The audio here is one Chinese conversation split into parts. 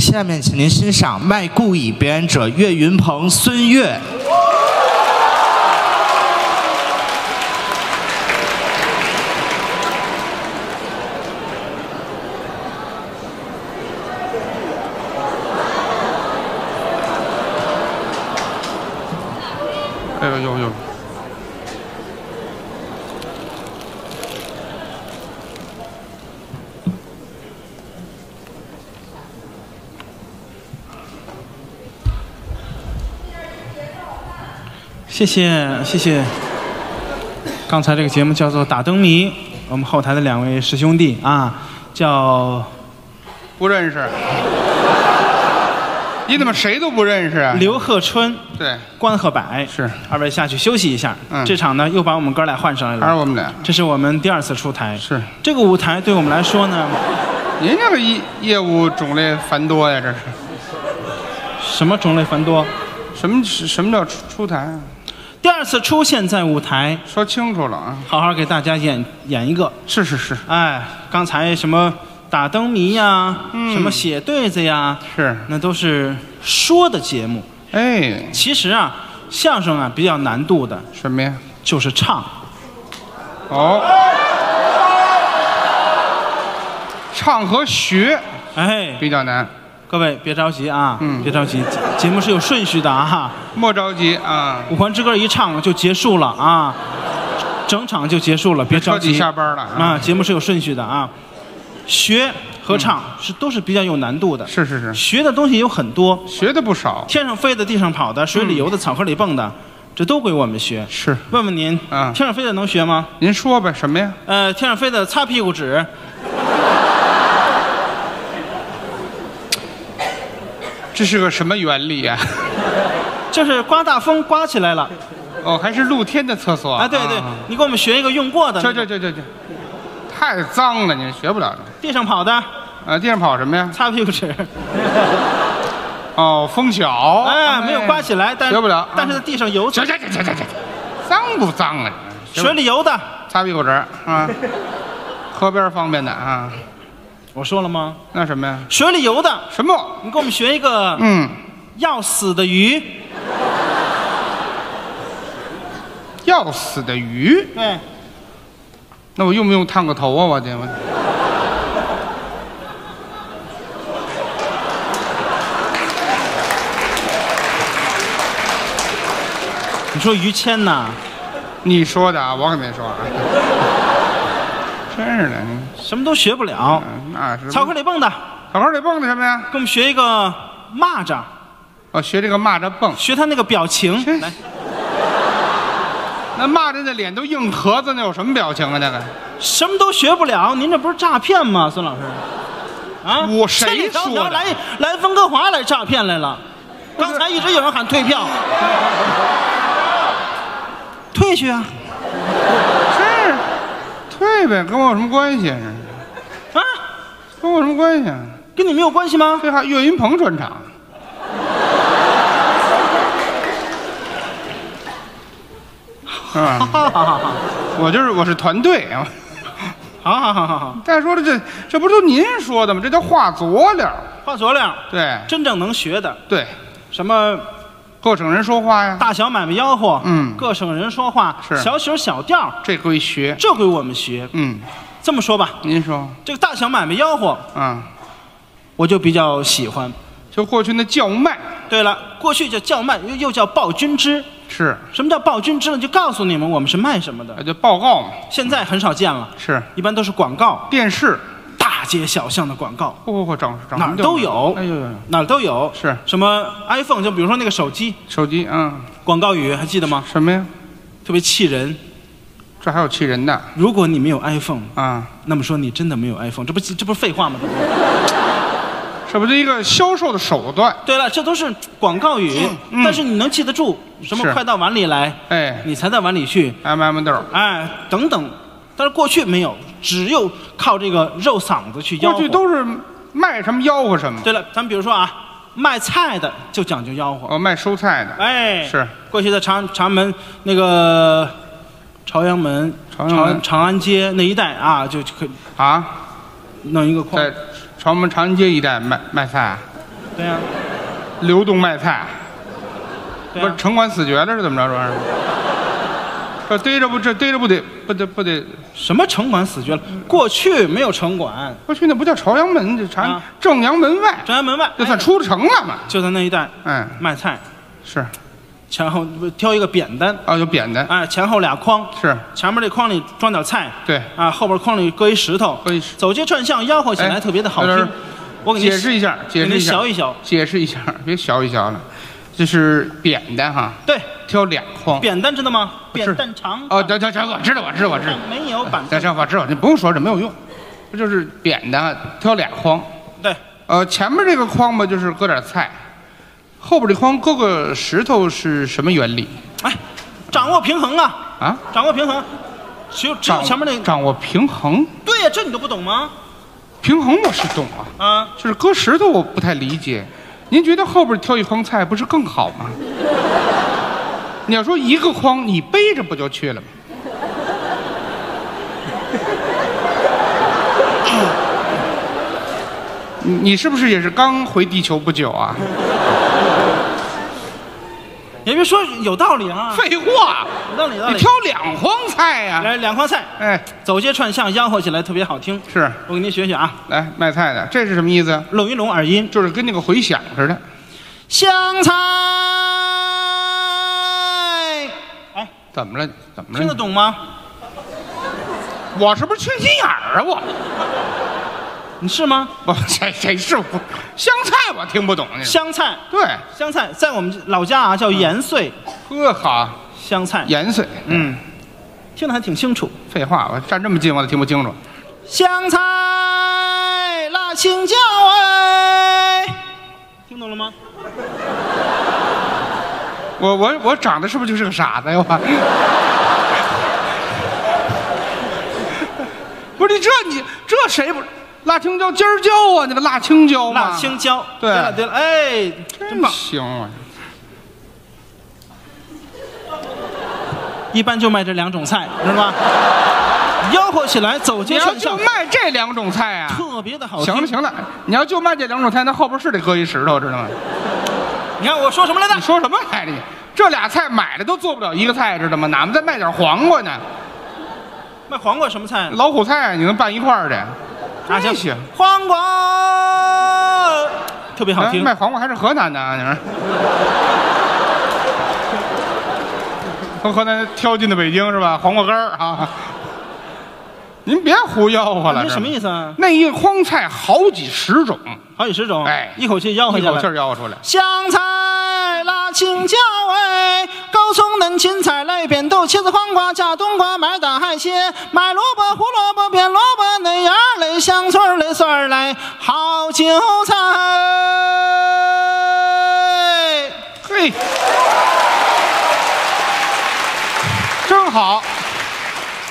下面请您欣赏卖故衣表演者岳云鹏、孙越。哎呦呦呦！谢谢谢谢。刚才这个节目叫做《打灯谜》，我们后台的两位师兄弟啊，叫不认识。你怎么谁都不认识啊？刘鹤春、对，关鹤柏，是二位下去休息一下。嗯这场呢又把我们哥俩换上来了，还是我们俩。这是我们第二次出台。是这个舞台对我们来说呢，您这个业业务种类繁多呀，这是什么种类繁多？什么什么叫出出台啊？第二次出现在舞台，说清楚了啊！好好给大家演演一个。是是是哎，刚才什么打灯谜呀，嗯什么写对子呀，是，那都是说的节目。哎，其实啊，相声啊比较难度的什么呀？就是唱。哦，唱和学哎，比较难，各位别着急啊，嗯别着急，节目是有顺序的啊。莫着急啊！五环之歌一唱就结束了啊，整场就结束了，别着急。下班了啊，节目是有顺序的啊。学和唱是都是比较有难度的，是是是，学的东西有很多，学的不少。天上飞的、地上跑的、水里游的、草河里蹦的，这都归我们学。是，问问您，啊天上飞的能学吗？您说呗，什么呀？呃，天上飞的擦屁股纸，这是个什么原理呀、就是刮大风刮起来了。哦，还是露天的厕所啊，对对啊，你给我们学一个用过的。这这这这这，太脏了，你学不了这。地上跑的啊，地上跑什么呀？擦屁股纸，哦，风小。哎，没有刮起来，但是学不了但是在地上游行，行行行行行，脏不脏啊？学不水里游的。擦屁股纸啊，河边方便的啊。我说了吗？那什么呀？水里游的，什么？你给我们学一个嗯，要死的鱼。要死的鱼，对，那我用不用烫个头啊？我这我你说于谦呐，你说的啊，我可没说啊。真是的，什么都学不了。嗯那是草坑里蹦的，草坑里蹦的什么呀？给我们学一个蚂蚱，哦，学这个蚂蚱蹦。学他那个表情。来，那蚂蚱的脸都硬壳子，那有什么表情啊？那个什么都学不了，您这不是诈骗吗，孙老师？啊，我谁说的来来温哥华来诈骗来了？刚才一直有人喊退票，退去啊！是退呗，跟我有什么关系啊？跟我有什么关系啊？跟你没有关系吗？这还岳云鹏专场！我就是我是团队啊。好好好好好，再说了，这这不都您说的吗？这叫画佐料。画佐料，对真正能学的，对，什么各省人说话呀，大小买卖吆喝，嗯。各省人说话，是。小曲儿小调儿，这归学。这归我们学。嗯，这么说吧，您说。这个大小买卖吆喝，嗯，我就比较喜欢。就过去那叫卖。对了，过去叫叫卖，又又叫报军知。是，什么叫报军知呢？就告诉你们我们是卖什么的。那就报告嘛，现在很少见了，是。一般都是广告，电视，大街小巷的广告，嚯嚯嚯，长长哪儿都有哎呦呦呦，哪儿都有。是什么 iPhone，就比如说那个手机手机啊，广告语，还记得吗？什么呀？特别气人。这还有气人的如果你没有 iPhone，啊，那么说你真的没有 iPhone，这不这不是废话吗？这不是一个销售的手段？对了，这都是广告语，嗯但是你能记得住什么是快到碗里来，哎你才到碗里去，，M M 豆，哎，等等。但是过去没有，只有靠这个肉嗓子去吆喝过。去都是卖什么吆喝什么，对了，咱们比如说啊，卖菜的就讲究吆喝，哦，卖蔬菜的，哎，是。过去在长长安门那个朝阳门、朝阳门长安街那一带啊，就可以啊，弄一个框在朝门长安街一带卖卖菜啊，对呀、流动卖菜，不是城管死绝了是怎么着？这玩意儿，这逮着不这逮着不得不得不得？什么城管死绝了？过去没有城管，过去那不叫朝阳门，这朝啊正阳门外，正阳门外就算哎出了城了嘛？就在那一带嗯，卖菜，是前后挑一个扁担，啊，有扁担，哎，前后俩筐，是前面这筐里装点菜，对啊，后边筐里搁一石头，搁一石走街串巷吆喝起来哎特别的好听。我给你解释一下，解释一下，学一学。解释一下，别学一学了，这是扁担哈，对，挑两筐。扁担知道吗？扁担长哦，行行行，我知道，我知道，我知道。没有板凳行，我知道，你不用说，这没有用，不就是扁担，挑俩筐。对，呃，前面这个筐吧，就是搁点菜，后边这筐搁个石头是什么原理哎，掌握平衡啊，啊？掌握平衡。只有只有掌前面那个，掌握平衡，对呀，这你都不懂吗？平衡我是懂啊，啊，就是搁石头我不太理解。您觉得后边挑一筐菜不是更好吗？你要说一个筐你背着不就去了吗？你是不是也是刚回地球不久啊？也别说有道理啊，废话，有道理，有道理。你挑两筐菜呀、来两筐菜，哎，走街串巷吆喝起来特别好听。是，我给您学学啊，来卖菜的，这是什么意思？拢一拢耳音，就是跟那个回响似的。香菜，哎，怎么了？怎么了？听得懂吗？我是不是缺心眼儿啊？我你是吗？不，谁谁是我？香菜我听不懂呢。香菜，对，香菜在我们老家啊叫盐碎，呵好，香菜，盐碎。嗯，听得还挺清楚。废话，我站这么近我都听不清楚。香菜辣青椒哎，听懂了吗？我我我长得是不是就是个傻子呀？我 不是你这你这谁不辣青椒尖儿椒啊？那个辣青椒嘛辣青椒，对对了对了，哎，真棒！行啊！一般就卖这两种菜，知道吗？吆喝起来走你要就街串巷，卖这两种菜啊？特别的好听。行了行了，你要就卖这两种菜，那后边是得搁一石头，知道吗？你看我说什么来着你？说什么来着？你这俩菜买了都做不了一个菜，知道吗？哪们再卖点黄瓜呢？卖黄瓜什么菜？老虎菜你能拌一块儿的？啊真行，黄瓜，特别好听。哎卖黄瓜还是河南的啊？你说？从河南挑进的北京是吧？黄瓜干儿啊！您别胡吆喝了，您什么？意思啊？那一筐菜好几十种，好几十种，哎一口气吆喝一口气。吆喝出来。香菜、辣青椒哎，高葱嫩芹菜来扁豆，茄子黄瓜加冬瓜，买大海鲜，买萝卜胡萝卜变萝卜嫩芽儿嘞，香椿儿嘞蒜儿嘞，好韭菜。嘿，真好，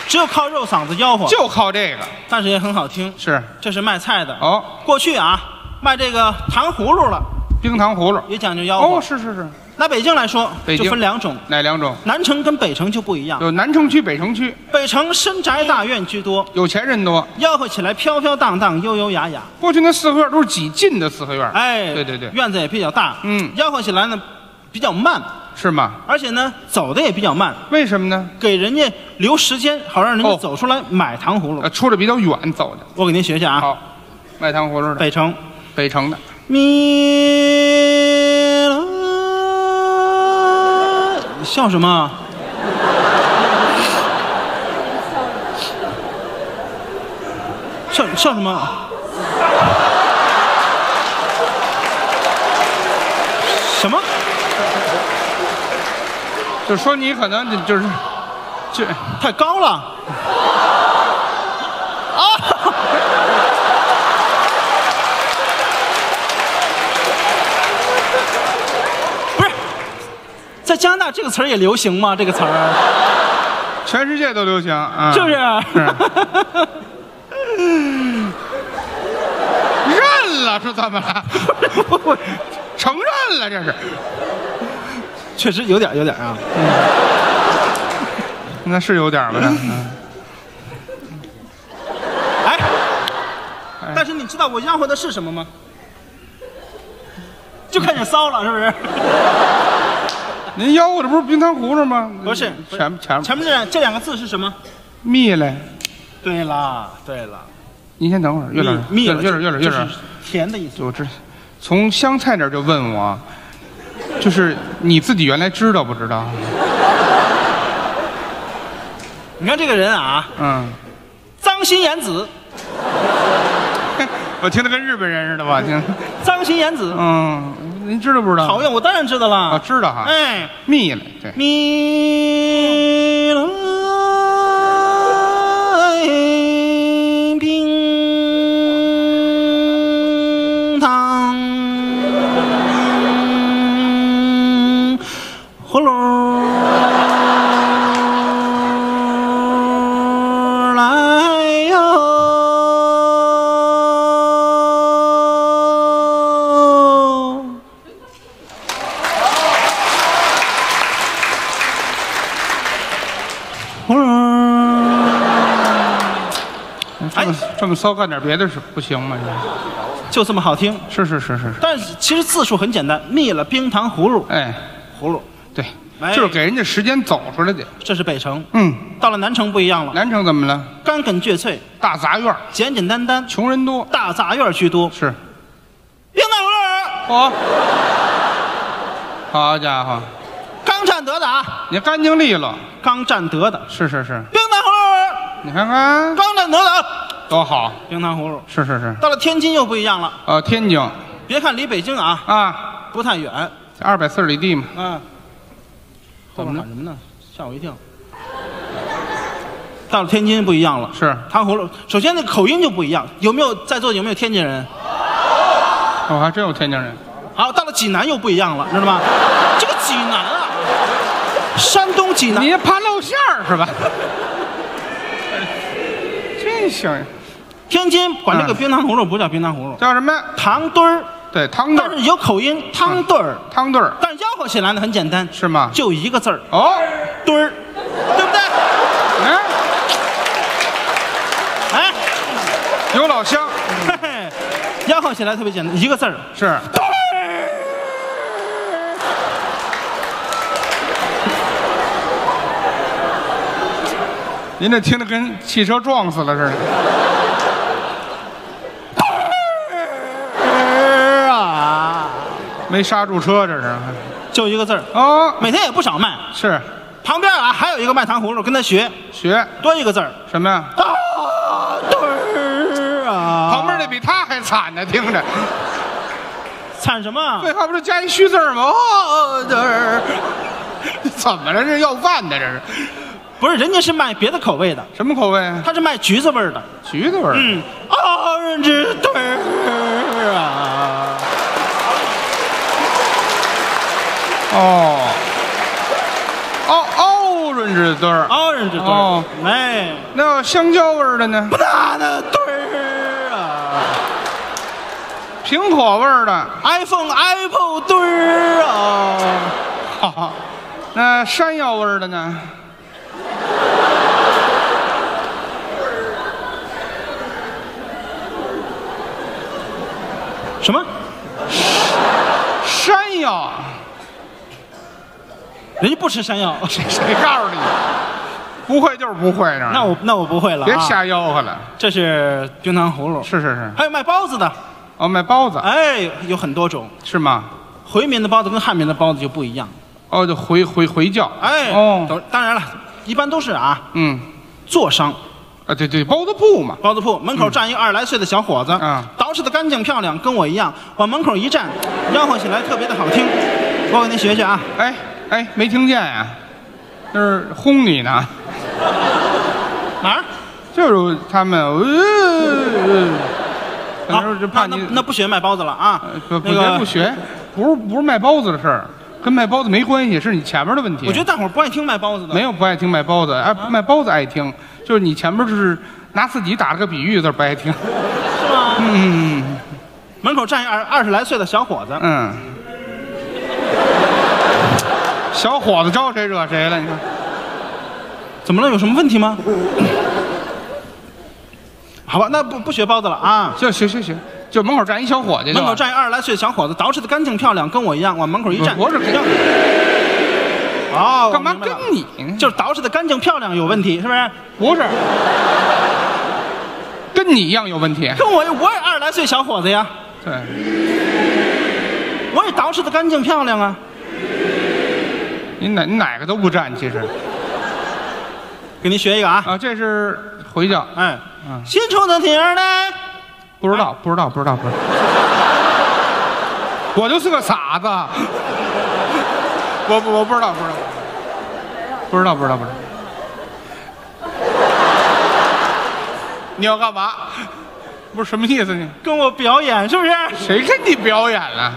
只有靠肉嗓子吆喝，就靠这个。但是也很好听。是这是卖菜的，哦，过去啊，卖这个糖葫芦了，冰糖葫芦。也讲究吆喝。哦，是是是，拿北京来说，北京就分两种，哪两种？南城跟北城就不一样。有南城区、北城区，北城深宅大院居多，有钱人多。吆喝起来飘飘荡荡、悠悠雅雅。过去那四合院都是几进的四合院，哎，对对对院子也比较大，嗯吆喝起来呢比较慢，是吗？而且呢走的也比较慢，为什么呢？给人家留时间，好让人家哦走出来买糖葫芦。呃，出的比较远走的。我给您学学啊，好，卖糖葫芦的，北城北城的。米笑什么？笑笑什么？什么？就说你可能就就是，就太高了！啊！不是，在加拿大这个词儿也流行吗？这个词儿全世界都流行啊，是不是？认了是怎么了？承认了这是，确实有点有点啊。那是有点儿吧？但是你知道我吆喝的是什么吗？就看见骚了，是不是？您吆喝的不是冰糖葫芦吗？不是前前面前面这两这两个字是什么？蜜嘞。对了，对了，您先等会儿，月老，蜜了，月月老，月老，月老，甜的意思。我这从香菜那儿就问我，就是你自己原来知道不知道？你看这个人啊，嗯，脏心眼子，我听得跟日本人似的吧？听，脏心眼子，嗯，您知道不知道？讨厌，我当然知道了啊，了。知道哈。哎，蜜了，对，米来这么这么骚，干点别的是不行吗？就这么好听，是是是是。是，但是其实字数很简单，蜜了冰糖葫芦，哎，葫芦，对，哎。就是给人家时间走出来的。这是北城。嗯，到了南城不一样了，南城怎么了？干梗倔脆，大杂院儿，简简单单，穷人多。大杂院居多。是，冰糖葫芦，嚯，好家伙，刚占得的啊，你干净利落。刚占得的。是是是，冰糖葫芦，你看看。刚占得的啊，多好。冰糖葫芦。是是是，到了天津又不一样了，呃，天津别看离北京啊啊，不太远，二百四十里地嘛。啊，怎么了后面喊什么呢？吓我一跳。到了天津不一样了，是，糖葫芦。首先那口音就不一样，有没有在座有没有天津人？我还真有天津人。好，到了济南又不一样了，知道吗？这个济南啊，山东济南，你怕露馅儿是吧？真行，天津管这个嗯冰糖葫芦不叫冰糖葫芦，叫什么呀？糖墩儿，对，汤墩儿，但是有口音，汤墩儿。汤墩儿但是吆喝起来呢很简单，是吗？就一个字儿，哦，墩儿，对不对？嗯，哎，有老乡嘿嘿，吆喝起来特别简单，一个字儿。是。您这听着跟汽车撞死了似的。儿啊，没刹住车，这是。就一个字儿，哦，每天也不少卖。是旁边啊还有一个卖糖葫芦，跟他学，学多一个字儿。什么呀？啊，墩儿啊！旁边那比他还惨呢，听着。惨什么？废话不是加一虚字吗？哦，墩儿。怎么了？这是要饭的，这是不是，人家是卖别的口味的，什么口味？啊他是卖橘子味儿的。橘子味儿。嗯，orange 墩儿啊，哦。哦，orange 墩儿。orange 墩哦儿，哎那要香蕉味儿的呢？，banana 墩儿啊苹果味儿的。，iPhone apple 墩儿啊，好。那山药味儿的呢？什么？山药？人家不吃山药，谁谁告诉你？不会就是不会，这那我那我不会了、啊。别瞎吆喝了。这是冰糖葫芦，是是是。还有卖包子的，哦，卖包子哎，有很多种。是吗？回民的包子跟汉民的包子就不一样，哦，就回回回教。哎，哦，都当然了，一般都是啊，嗯，座商啊，对对，包子铺嘛。包子铺门口站一个二十来岁的小伙子，嗯捯饬的干净漂亮，跟我一样，往门口一站，吆喝起来特别的好听。我给您学学啊，哎哎，没听见呀？那是轰你呢，哪儿？就是他们，呃，可能是就怕你那那那不学卖包子了啊呃？不不那个学不学，不是不是卖包子的事儿，跟卖包子没关系，是你前面的问题。我觉得大伙儿不爱听卖包子的，没有不爱听卖包子，哎，卖包子爱听，就是你前面就是拿自己打了个比喻，字不爱听。是吗？嗯门口站一二二十来岁的小伙子，嗯。小伙子招谁惹谁了？你看，怎么了？有什么问题吗？好吧，那不不学包子了啊。就行行行，就门口站一小伙子，门口站一二十来岁的小伙子，捯饬的干净漂亮，跟我一样，往门口一站。不是一样哦，干嘛跟你？就是捯饬的干净漂亮有问题，是不是？不是，跟你一样有问题。跟我我也二十来岁小伙子呀，对，我也捯饬的干净漂亮啊。你哪你哪个都不占，其实给您学一个啊，啊，这是回教，哎，嗯新出的题儿呢，不知道不知道不知道不知道，我就是个傻子，我不我不知道不知道，不知道不知道不知道，你要干嘛？不是什么意思呢？跟我表演是不是？谁跟你表演了？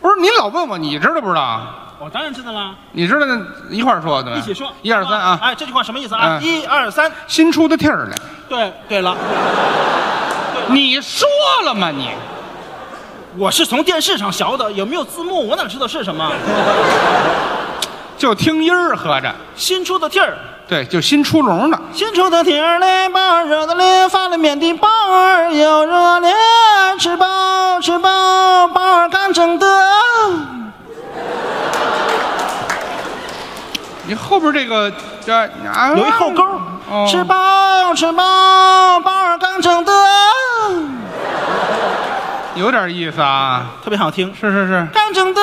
不是你老问我，你知道不知道？我当然知道了，你知道那一块儿说对吧？一起说，一二三啊！哎，这句话什么意思啊？嗯一二三，新出的题儿来，对对了，你说了吗你？我是从电视上学的，有没有字幕我哪知道是什么？就听音儿合着，新出的题儿。对，就新出笼的。新出的题儿嘞，包儿热的嘞，发了面的包儿又热嘞，吃饱吃饱，包儿干蒸的。你后边这个这啊有一后勾吃饱吃饱，包儿干蒸的，有点意思啊。特别好听。是是是，干蒸的，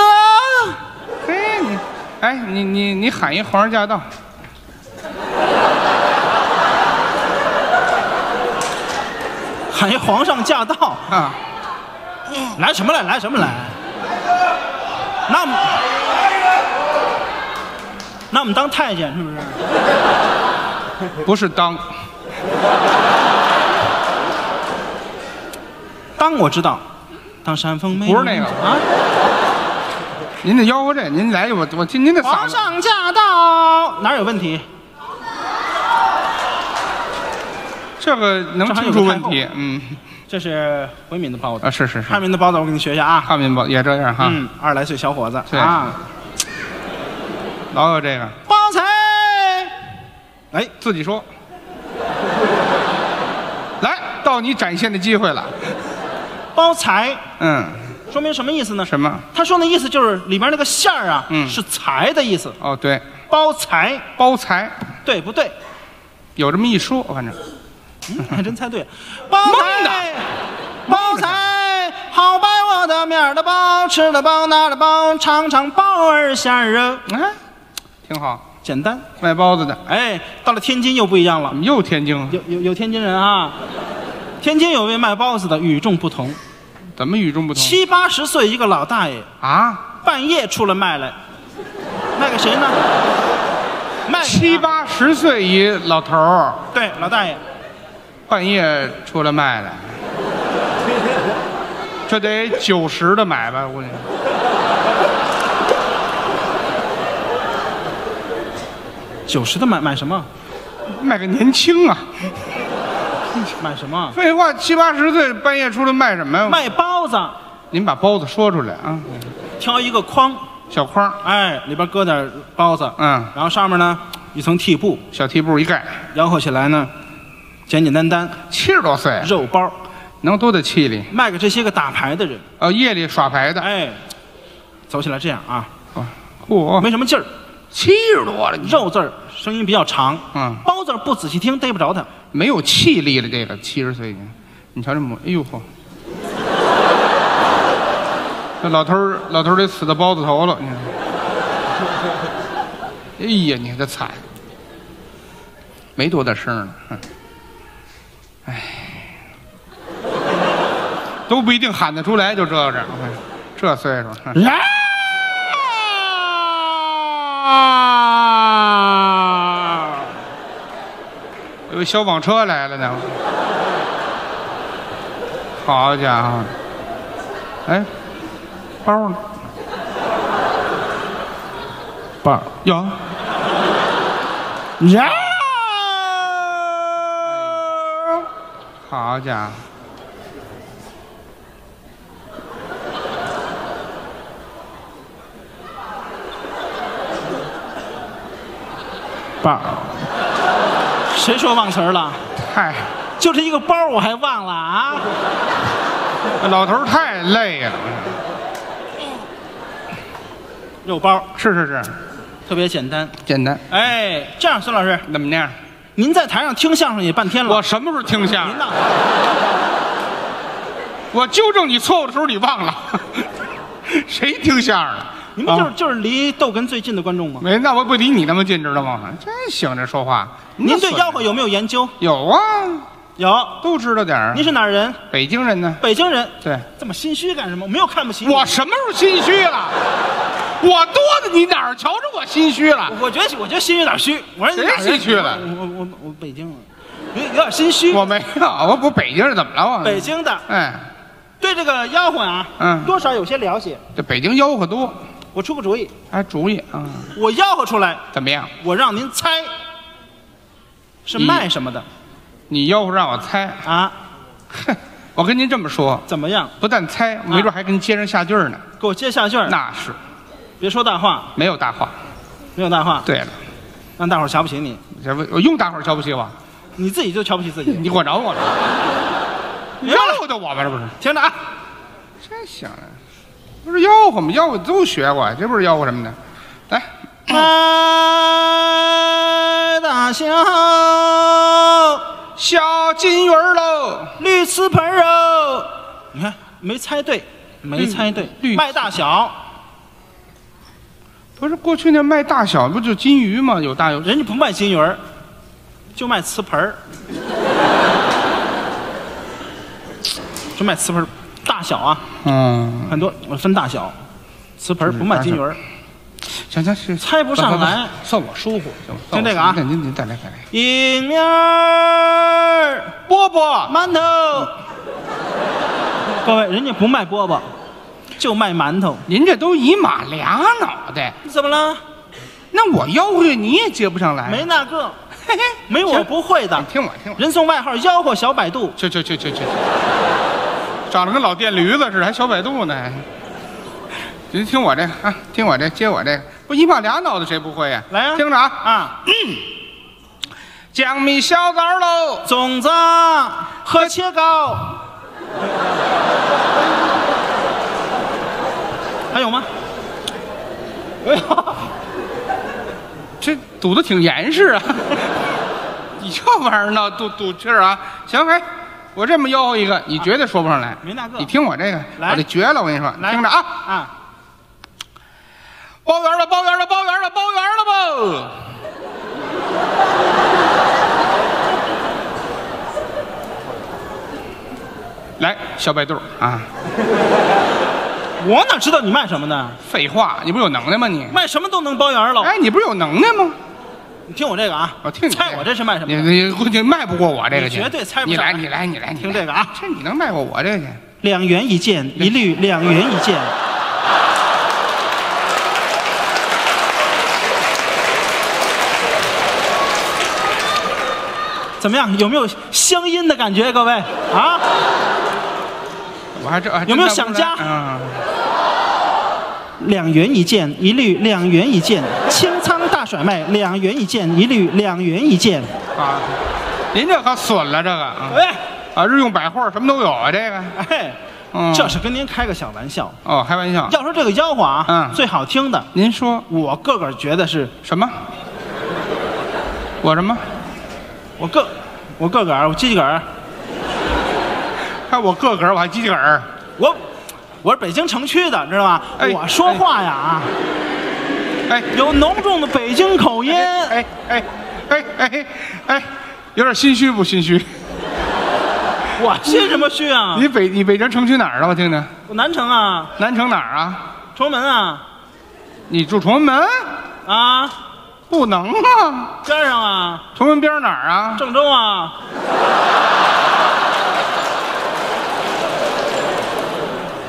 嘿你，哎你你你喊一皇上驾到，喊一皇上驾到，啊，来什么来？来什么来？那我们，那我们当太监是不是？不是当，当我知道，当山峰没有不是那个啊。您的吆喝这，您来我我听您的嗓皇子，上驾到，哪儿有问题？这个能听出问题，嗯这是回民的包子啊，是是是汉，民的包子，我给你学一下啊。汉民包也这样哈，嗯，二十来岁小伙子对啊，老有这个，包财，哎，自己说。来，到你展现的机会了。包财，嗯，说明什么意思呢？什么？他说那意思就是里边那个馅儿啊，嗯。是财的意思，哦，对，包财，包财对不对？有这么一说，反正。嗯，还真猜对。了。包蒙的。财，包财，好摆我的面儿的包，吃的包，拿的包，尝尝包儿馅儿啊，哎，挺好。简单。卖包子的，哎，到了天津又不一样了怎，么又天津？有有有天津人啊，天津有位卖包子的与众不同，怎么与众不同？七八十岁一个老大爷，啊，半夜出来卖来，卖给谁呢？卖七八十岁一老头儿，对老大爷，半夜出来卖来，这得九十的买吧？我估计。九十的买买什么？卖个年轻啊！买什么？废话，七八十岁半夜出来卖什么呀？卖包子，您把包子说出来啊！挑一个筐，小筐，哎，里边搁点包子，嗯，然后上面呢一层屉布，小屉布一盖，吆喝起来呢，简简单单，七十多岁，肉包，能多大气力？卖给这些个打牌的人，哦，夜里耍牌的，哎，走起来这样啊，嚯，没什么劲儿，七十多了，你肉字儿声音比较长，嗯，包字儿不仔细听逮不着他。没有气力了，这个七十岁，你瞧这模，哎呦嚯！这老头儿，老头儿得死到包子头了，你。看。哎呀，你看这惨，没多大声呢，哼。哎，都不一定喊得出来，就这个，这岁数，哼啊！有消防车来了呢。好家伙！哎，包呢？包有。呀！好家伙！包，谁说忘词儿了？嗨就这一个包我还忘了啊！老头太累了。肉包是是是，特别简单。简单。哎，这样，孙老师，怎么样？您在台上听相声也半天了，我什么时候听相声？您呢？我纠正你错误的时候你忘了，谁听相声了？你们就是、啊就是离逗哏最近的观众吗？没，那我不离你那么近，知道吗？真行，这说话。您对吆喝有没有研究？有啊，有。都知道点儿。您是哪儿人？北京人呢？北京人。对，这么心虚干什么？我没有看不起你。我什么时候心虚了？我多的你哪儿瞧着我心虚了？我觉得我觉得心有点虚。我说你谁哪儿人心虚了我我我我北京人，有有点心虚。我没有，我不北京人怎么了？我北京的，哎，对这个吆喝啊，嗯多少有些了解。这北京吆喝多，我出个主意，哎主意啊？我吆喝出来，怎么样？我让您猜是卖什么的你吆喝让我猜，啊？哼，我跟您这么说，怎么样？不但猜，没准还给你接上下句儿呢。给我接下句儿。那是别说大话，没有大话。没有大话，对了，让大伙儿瞧不起你，这不我用大伙儿瞧不起我？你自己就瞧不起自己。你管着我了？明白了吆喝的我吧，这不是？听着啊，真行了，不是吆喝吗？吆喝都学过，这不是吆喝什么的？来，卖大小小金鱼儿喽，绿瓷盆儿哦，你看没猜对，没猜对，卖大小，不是过去那卖大小不就金鱼吗？有大有人家不卖金鱼儿，就卖瓷盆儿，就卖瓷盆儿，大小啊，嗯，很多我分大小，瓷盆不卖金鱼儿，行行是猜不上来，算我疏忽，行听这个啊。您您再来再来，迎面儿饽饽馒头，各位，人家不卖饽饽，就卖馒头，您这都一马俩脑袋，怎么了？那我吆喝你也接不上来，没那个，嘿嘿，没我不会的。你。听我听我，人送外号吆喝小百度，去去去去去，长得跟老电驴子似的，还小百度呢。您听我这啊，听我这，接我这个，不一马俩脑袋谁不会呀、来啊听着啊，啊，江米小枣喽，粽子和切糕，还有吗？哎呦，这堵得挺严实啊！你这玩意儿闹堵堵气儿啊？行，哎，我这么吆喝一个，你绝对说不上来。你听我这个，来我这绝了！我跟你说，听着啊，啊，包圆了，包圆了，包圆了，包圆了吧！来，小白肚啊！我哪知道你卖什么呢？废话，你不是有能耐吗你？卖什么都能包圆了。哎，你不是有能耐吗？你听我这个啊，我听你猜我这是卖什么的？你你你卖不过我这个去，你绝对猜不你来，上来你来，你来，你来听这个啊，这你能卖过我这个去？两元一件，一律两元一件。怎么样？有没有乡音的感觉，各位啊？我还这还有没有想家嗯，两元一件，一律两元一件。清仓大甩卖，两元一件，一律两元一件。啊，您这可损了这个啊！哎啊，日用百货什么都有啊，这个。哎，嗯，这是跟您开个小玩笑。哦，开玩笑。要说这个吆喝啊，嗯最好听的，您说我个个觉得是什么？我什么？我个我个个儿，我叽叽个儿，还我个个儿，我还鸡个儿。我我是北京城区的，知道吗？哎我说话呀啊，哎有浓重的北京口音。哎哎哎哎哎，有点心虚不心虚？我心什么虚啊？你北你北京城区哪儿的？我听听，我南城啊，南城哪儿啊？崇文门啊，你住崇文门？啊，不能啊！边上啊，崇文边儿哪儿啊？郑州啊，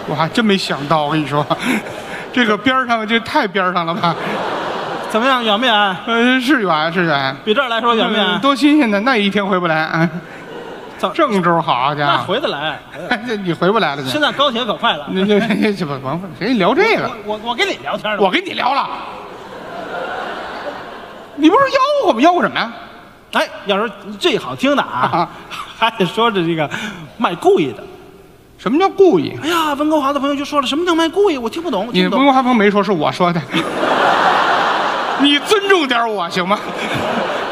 我还真没想到，我跟你说，这个边儿上这太边儿上了吧？怎么样？远不远？呃，是远是远，比这儿来说远不嗯远？多新鲜呢！那一天回不来啊！郑州好家那伙，回得来。这 你回不来了，现在高铁可快了。你这这不甭谁聊这个？我我我跟你聊天呢。我跟你聊了，你不是吆喝吗？吆喝什么呀？哎，要说最好听的啊啊，还得说是这个卖故意的。什么叫故意？哎呀，温哥华的朋友就说了，什么叫卖故意？我听不懂，我你听不懂。温哥华朋友没说是我说的，你尊重点我行吗？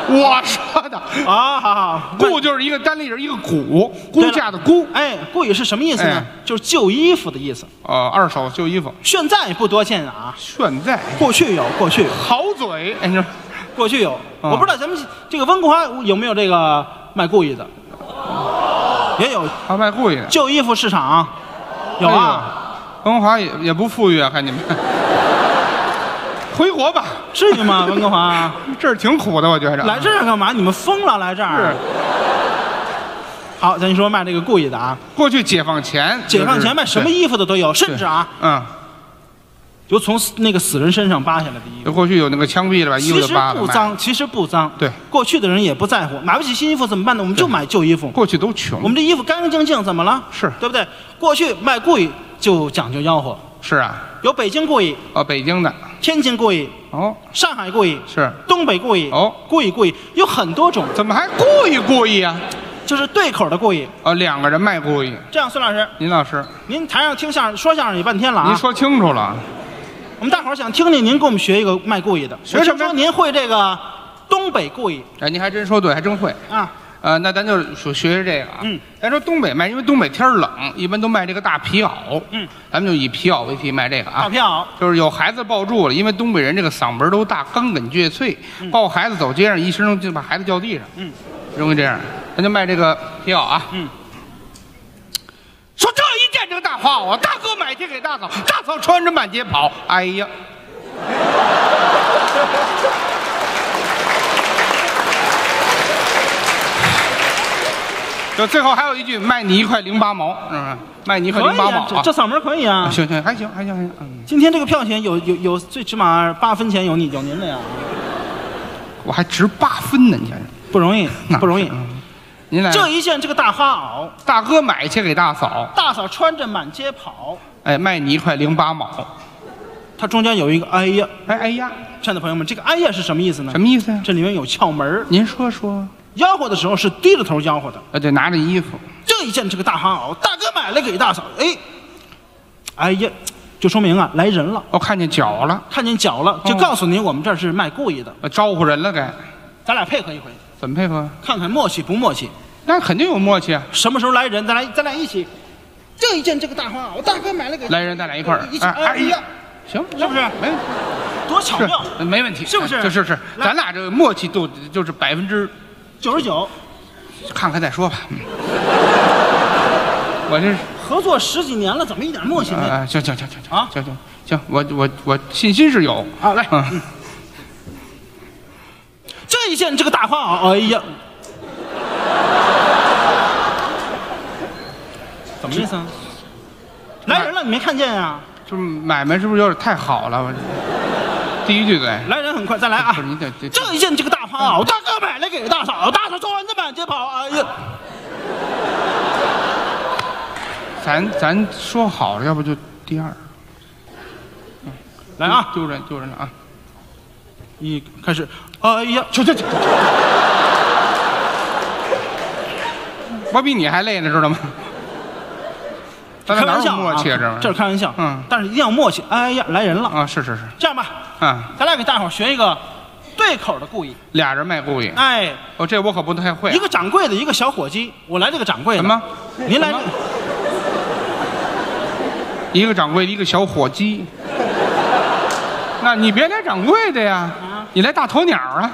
我说的，啊，好好，故就是一个单立人一个古，估价的估，哎，故意是什么意思呢哎？就是旧衣服的意思。呃，二手旧衣服。现在不多见啊，现在过去有，过去好嘴，哎，你说过去有。啊我不知道咱们这个温哥华有没有这个卖故意的，也有。他卖故意的，旧衣服市场，有啊，温哥华也也不富裕啊，看你们，回国吧，至于吗？温哥华？这儿挺苦的，我觉着。来这儿干嘛？你们疯了来这儿？好，咱就说卖这个故意的啊，过去解放前，解放前卖什么衣衣服的都有，甚至啊，嗯，就从死那个死人身上扒下来的衣服。过去有那个枪毙了，把衣服其实扒了卖。不脏，其实不脏。对，过去的人也不在乎，买不起新衣服怎么办呢？我们就买旧衣服。过去都穷，我们这衣服干干净净，怎么了？是对不对？过去卖故意就讲究吆喝，是啊，有北京故意、哦，北京的，天津故意、哦，上海故意、是，东北故意、哦故意故意有很多种，怎么还故意故意啊？就是对口的故意。哦，两个人卖故意，这样，孙老师，您老师，您台上听相声说相声也半天了啊，您说清楚了，我们大伙儿想听听您给我们学一个卖故意的。学什么说您会这个东北故意哎，您还真说对，还真会。啊？呃，那咱就说学学这个啊。嗯，咱说东北卖，因为东北天儿冷，一般都卖这个大皮袄。嗯，咱们就以皮袄为题卖这个啊。大皮袄就是有孩子抱住了，因为东北人这个嗓门都大，刚梗倔脆，抱孩子走街上一声就把孩子掉地上，嗯，容易这样。咱就卖这个皮袄啊。嗯。说这一见这个大花袄，大哥买去给大嫂，大嫂穿着满街跑。哎呀，就最后还有一句卖你一块零八毛，是不是？卖你一块零八毛，这这嗓门可以啊。行行还行还行还行，嗯，今天这个票钱有有有最起码八分钱有你有您的呀，我还值八分呢，你想想，不容易不容易。嗯您来，这一件这个大花袄，大哥买去给大嫂，大嫂穿着满街跑，哎，卖你一块零八毛，它中间有一个哎呀，哎哎呀，亲爱的朋友们，这个哎呀是什么意思呢？什？么意思？呀？这里面有窍门儿。您说说。吆喝的时候是低着头吆喝的。啊，对，拿着衣服，这一件这个大花袄，大哥买了给大嫂，哎，哎呀，就说明啊来人了，我看见脚了，看见脚了，就哦告诉您我们这儿是卖故意的，我招呼人了该，咱俩配合一回，怎么配合？看看默契不默契。那肯定有默契啊！什么时候来人，咱俩咱俩一起。这一件这个大花袄，大哥买了给来人，咱俩一块儿。一，起，哎哎呀，，行，是不是？没问题，多巧妙，没问题，是不是？是是是，咱俩这个默契度就是百分之，九十九，看看再说吧。嗯。我这是。合作十几年了，怎么一点默契没有？啊，行行行行行啊？行行行，我我我信心是有，好，来，嗯，这一件这个大花袄，哎呀，怎么意思啊？来人了，你没看见呀？就是买卖是不是有点太好了？我第一句对，来人很快，再来啊不！是你得这这一件这个大花袄，大哥买来给大嫂，大嫂穿着满街跑，哎呀，咱咱说好了，要不就第二，来啊！丢人丢人了啊！一开始，哎呀，去去去！我 比你还累呢，知道吗？咱俩哪有开玩笑啊，默契啊？这玩意儿这是开玩笑，嗯但是一定要默契。哎呀，来人了，啊，是是是，这样吧，嗯，咱俩给大伙儿学一个对口的故意。俩人卖故意，哎，哦，这我可不太会啊。一个掌柜的，一个小伙计，我来这个掌柜的。什么？您来什么一个掌柜的，一个小伙计。那你别来掌柜的呀，啊你来大鸵鸟啊！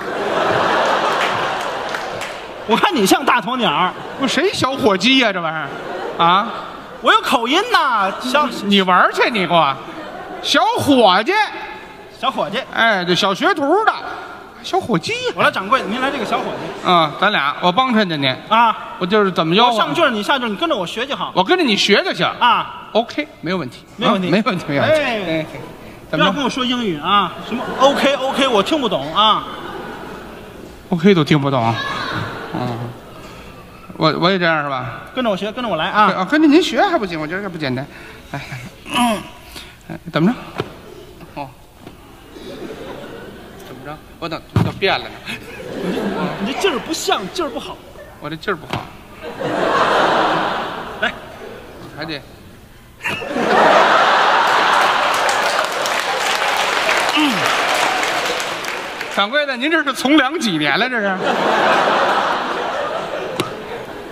我看你像大鸵鸟，不，谁小伙计呀？这玩意儿，啊，我有口音呐，小你玩儿去你给我，小伙计，小伙计。哎，这小学徒的，小伙计我来掌柜的，您来这个小伙计。啊，咱俩我帮衬着您，啊。我就是怎么吆喝，我。上句儿你下句儿，你跟着我学就好。我跟着你学就行。啊。，OK，没有问题，没有问题。啊没问题，没有问题。哎。哎，不怎么着要跟我说英语啊，什么？OK OK，我听不懂啊。？OK 都听不懂，嗯，我我也这样是吧？跟着我学，跟着我来啊！啊，跟着您学还不行，我觉得这不简单。哎，怎么着？哦，怎么着？我怎么变了呢？你这劲儿不像，劲儿不好。我这劲儿不好。来，还得。掌柜的，您这是从良几年了？这是。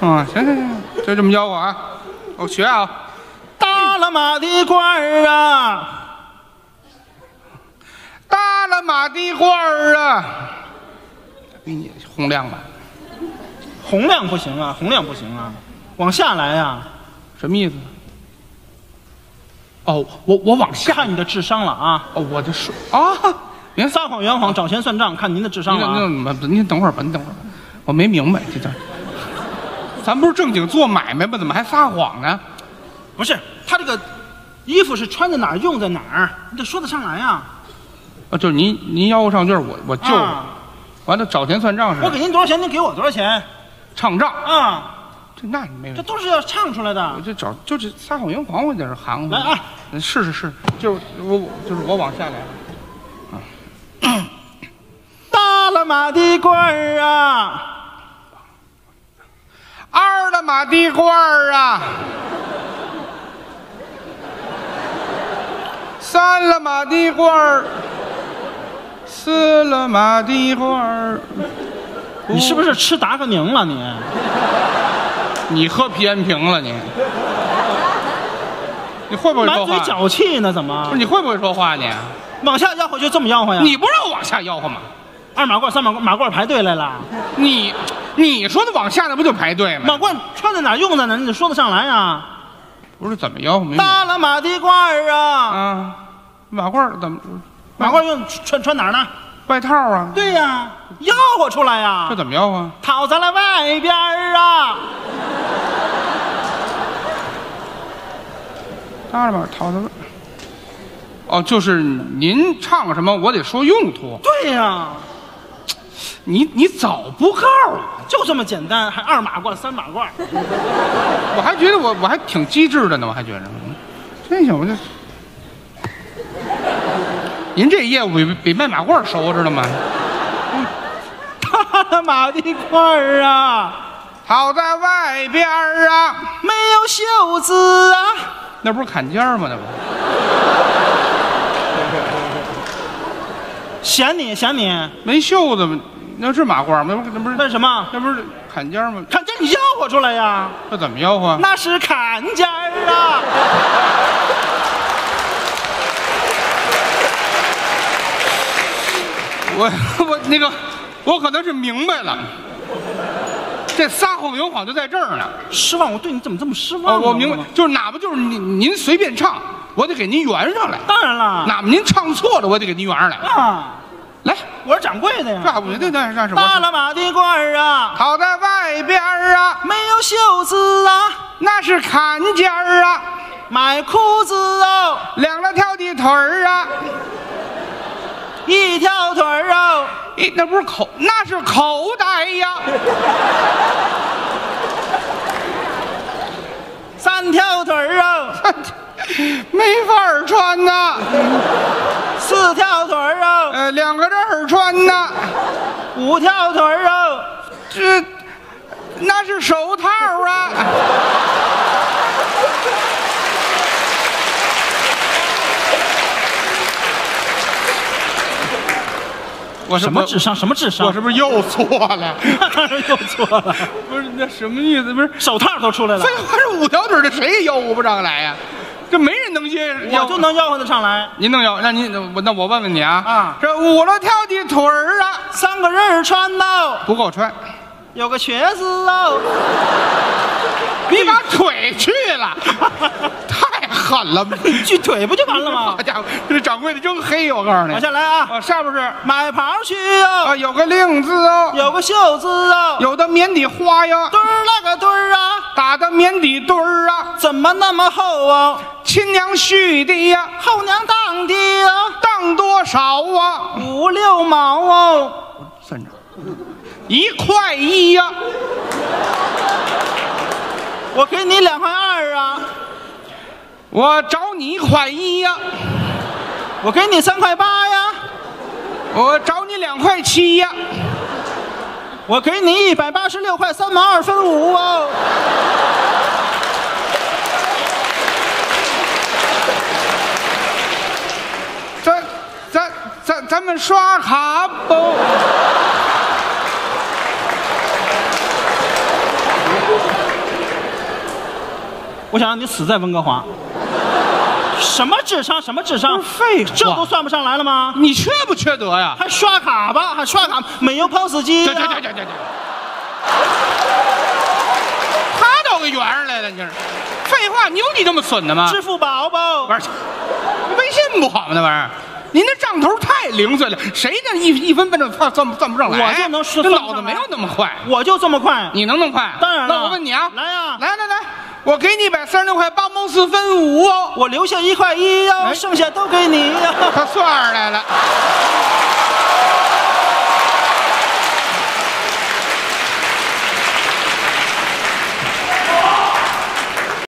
啊，行行行，就这么教我啊，我学啊。大了马的官儿啊，大了马的官儿啊。比你洪亮吧？洪亮不行啊，洪亮不行啊。往下来呀，什么意思？哦，我我往下。看你的智商了啊！哦，我的是啊，您撒谎，圆谎找钱算账，看您的智商啊。那，你等会儿吧，你等会儿，我没明白这叫。咱不是正经做买卖吗？怎么还撒谎呢？不是他这个衣服是穿在哪儿用在哪儿你得说得上来呀。啊就是您您吆喝上句我我就完了找钱算账是我给您多少钱您给我多少钱？唱账。啊。这那没有这都是要唱出来的。我就找就是撒谎圆谎我在这儿喊过来啊。试试试就我就是我往下来。啊 嗯大喇嘛的官儿啊二了马蹄罐儿啊，三了马蹄罐儿，四了马蹄罐儿。你是不是吃达克宁了？你，你喝皮炎平了？你，你会不会满嘴脚气呢？怎么？不是你会不会说话？你往下吆喝就这么吆喝呀？你不让我往下吆喝吗？二马罐、三马罐、马罐排队来了，你。你说的往下那不就排队吗？马褂穿在哪用的呢？你说得上来啊？不是怎么吆喝？搭了马蹄褂啊。马褂怎么？马褂用穿穿哪呢？外套啊。对呀，吆喝出来呀。这怎么吆喝？套在了外边啊。搭了马在褂。哦，就是您唱什么，我得说用途。对呀。你你早不告诉我，就这么简单，还二马褂三马褂，我还觉得我我还挺机智的呢，我还觉着，这小子，您这业务比比卖马褂熟，知道吗？他马的褂儿啊，好在外边儿啊，没有袖子啊，那不是坎肩吗？那不。想你想你。没袖子吗那是马褂吗？那不是那什么？那不是坎肩吗？坎肩你吆喝出来呀。那怎么吆喝？那是坎肩啊。我我那个我可能是明白了。这撒谎有谎就在这儿呢。失望我对你怎么这么失望我明白就是哪怕就是您您随便唱。我得给您圆上来。当然了，哪么您唱错了，我得给您圆上来。啊，来，我是掌柜的呀。掌柜，那那是我。大了马的官儿啊，套在外边儿啊，没有袖子啊，那是坎肩儿啊，买裤子哦，两了条的腿儿啊，一条腿儿哦，一那不是口，那是口袋呀。三条腿儿啊。没法穿呐。四条腿儿啊。两个这儿穿呐。五条腿儿啊。这那是手套啊。我什么智商？什么智商？我是不是又错了？又错了？不是，那什么意思？不是手套都出来了？废话，是五条腿的，谁也吆喝不上来呀、这没人能接，我就能吆喝得上来。您能吆？那您我那我问问你啊啊！这五了条的腿儿啊，三个人穿喽不够穿，有个瘸子哦，你把腿去了，他狠了锯 腿不就完了吗？好家伙这掌柜的真黑我告诉你。往下来啊。下边是买袍去啊。有个令字啊有个袖子啊。有的棉底花呀。堆儿那个堆儿啊。打的棉底堆儿啊。怎么那么厚啊？亲娘续的呀后娘当的呀当多少啊？五六毛哦算账。一块一呀。我给你两块二啊。我找你一块一呀。我给你三块八呀。我找你两块七呀。我给你一百八十六块三毛二分五哦咱咱咱咱们刷卡不？我想让你死在温哥华。什么智商？什么智商？废话这都算不上来了吗？你缺不缺德呀？还刷卡吧？还刷卡？没有 POS 机、这啊。这这这这这，他倒给圆上来了，你这是废话，你有你这么损的吗？支付宝不？不是，微信不好吗？那玩意儿，您这账头太零碎了，谁这一一分半钟算算不算不上来？我就能算不上来脑子没有那么坏。我就这么快。你能那么快？当然了那我问你啊，来呀来来来，我给你一百三十六块八毛四分五哦。我留下一块一呀、哎剩下都给你呀、他算上来了。